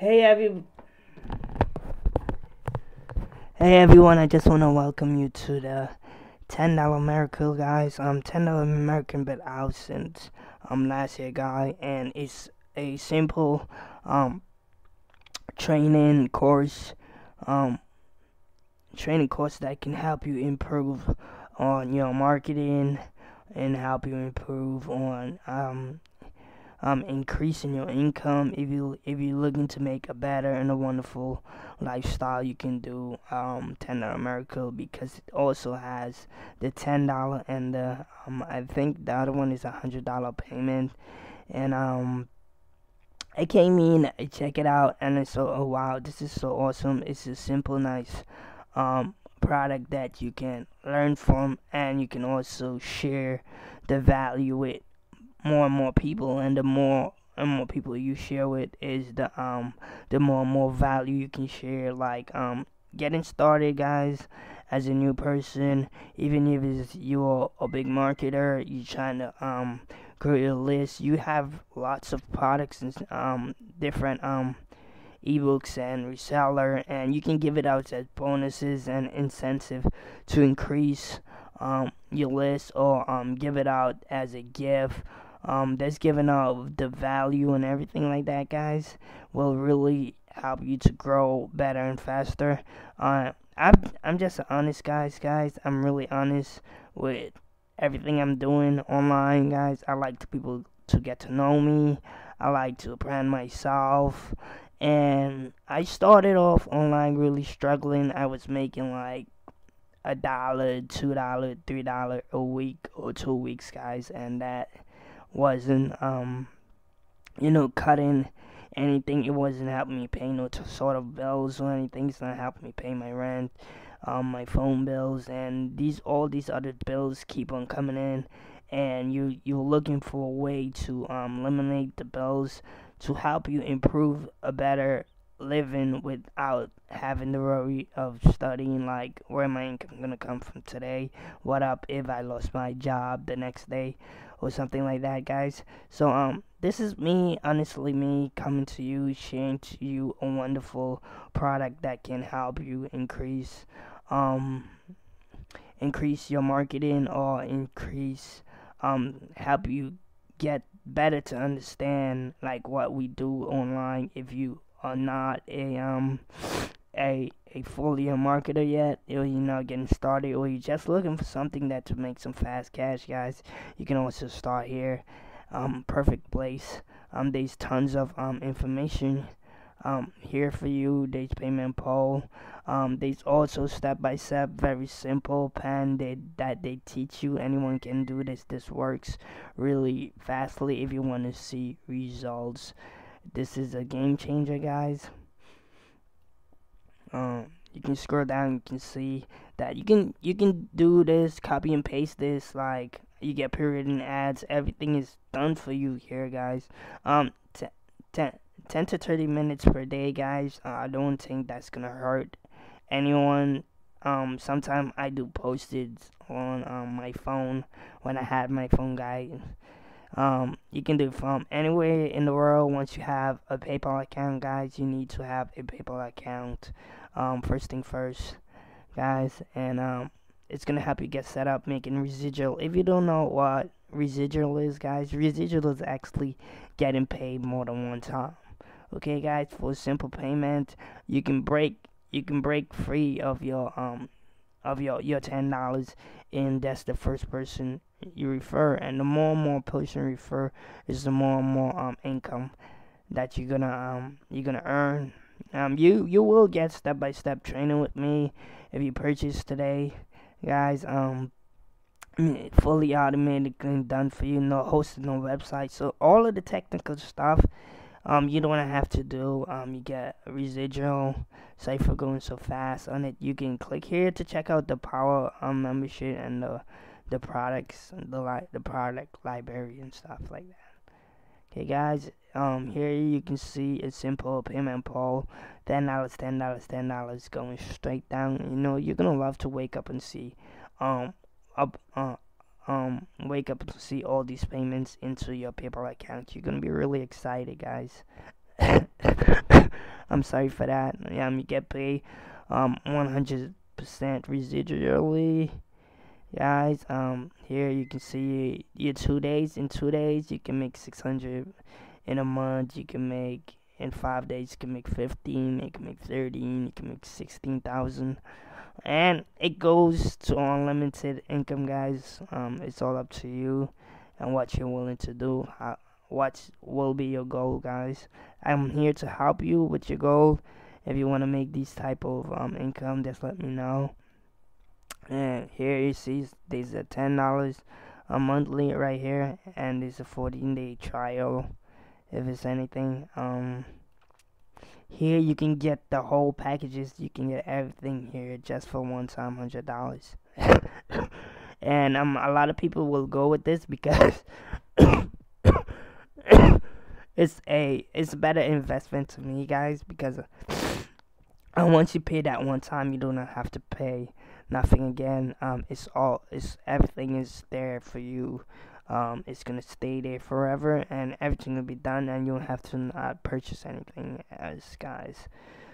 Hey every Hey everyone, I just want to welcome you to the ten dollar miracle guys. I'm um ten dollar American but out since um last year guy and it's a simple um training course um training course that can help you improve on your marketing and help you improve on um um, increasing your income. If you if you're looking to make a better and a wonderful lifestyle, you can do um, ten dollar miracle because it also has the ten dollar and the um, I think the other one is a hundred dollar payment, and um. I came in, I check it out, and I saw, oh wow, this is so awesome. It's a simple, nice um, product that you can learn from, and you can also share the value with more and more people, and the more and more people you share with is the um the more and more value you can share. Like um getting started, guys, as a new person, even if it's you're a big marketer, you're trying to um create a list. You have lots of products and um different um ebooks and reseller, and you can give it out as bonuses and incentive to increase um your list or um give it out as a gift um, that's giving out the value and everything like that, guys, will really help you to grow better and faster. Uh, I'm I'm just honest, guys. Guys, I'm really honest with everything I'm doing online, guys. I like people to get to know me. I like to brand myself. And I started off online really struggling. I was making like a dollar, two dollar, three dollar a week or two weeks, guys, and that wasn't um you know cutting anything. It wasn't helping me pay no sort of bills or anything. It's not helping me pay my rent um my phone bills. And these all these other bills keep on coming in. And you you're looking for a way to um eliminate the bills to help you improve a better living without having the worry of studying like where my income gonna come from today? What up if i lost my job the next day? Or something like that guys. So um this is me honestly me coming to you sharing to you a wonderful product that can help you increase um increase your marketing or increase um help you get better to understand like what we do online if you are not a um a a fully a marketer yet, or you're not getting started, or you're just looking for something that to make some fast cash, guys, you can also start here. Um, perfect place. Um, there's tons of um information um here for you. There's payment poll. Um, there's also step by step, very simple plan that that they teach you. Anyone can do this. This works really fastly if you want to see results. This is a game changer, guys. Um, you can scroll down, you can see that you can you can do this, copy and paste this, like you get period and ads. Everything is done for you here, guys. Um, t- t- 10 to 30 minutes per day, guys. Uh, I don't think that's gonna hurt anyone. Um, sometimes I do postage on um, my phone when I had my phone, guys. Um, you can do from anywhere in the world. Once you have a PayPal account, guys, you need to have a PayPal account. Um, first thing first, guys, and um, it's gonna help you get set up making residual. If you don't know what residual is, guys, residual is actually getting paid more than one time. Okay, guys, for simple payment, you can break you can break free of your um of your your ten dollars, and that's the first person you refer. And the more and more person refer, is the more and more um income that you're gonna um you're gonna earn. Um, you you will get step by step training with me if you purchase today, guys. Um, fully automated and done for you, no hosted no website. So all of the technical stuff um, you don't have to do. Um, you get a residual cipher going so fast on it. You can click here to check out the power um membership and the the products, the li- the product library and stuff like that. Okay, guys. Um, here you can see a simple payment poll. Ten dollars, ten dollars, ten dollars, going straight down. You know, you're gonna love to wake up and see, um, up, uh, um, wake up to see all these payments into your PayPal account. You're gonna be really excited, guys. I'm sorry for that. Um, you get paid um 100% residually guys um here you can see your two days in two days you can make 600 in a month you can make in five days you can make 15 you can make 13 you can make 16,000 and it goes to unlimited income guys. Um it's all up to you and what you're willing to do. How, what will be your goal guys? I'm here to help you with your goal. If you want to make these type of um income just let me know. And here you see there's a ten dollars a monthly right here and there's a 14 day trial if it's anything. Um here you can get the whole packages you can get everything here just for one time hundred dollars and um a lot of people will go with this because it's a it's a better investment to me guys because and once you pay that one time you do not have to pay nothing again. Um, it's all it's everything is there for you. Um, it's gonna stay there forever, and everything will be done, and you don't have to not purchase anything as guys.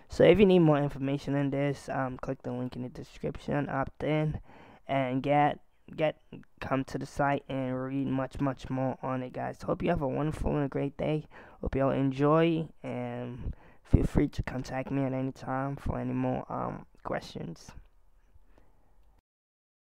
So if you need more information on this, um, click the link in the description, opt in, and get get come to the site and read much much more on it, guys. Hope you have a wonderful and a great day. Hope y'all enjoy, and feel free to contact me at any time for any more um questions.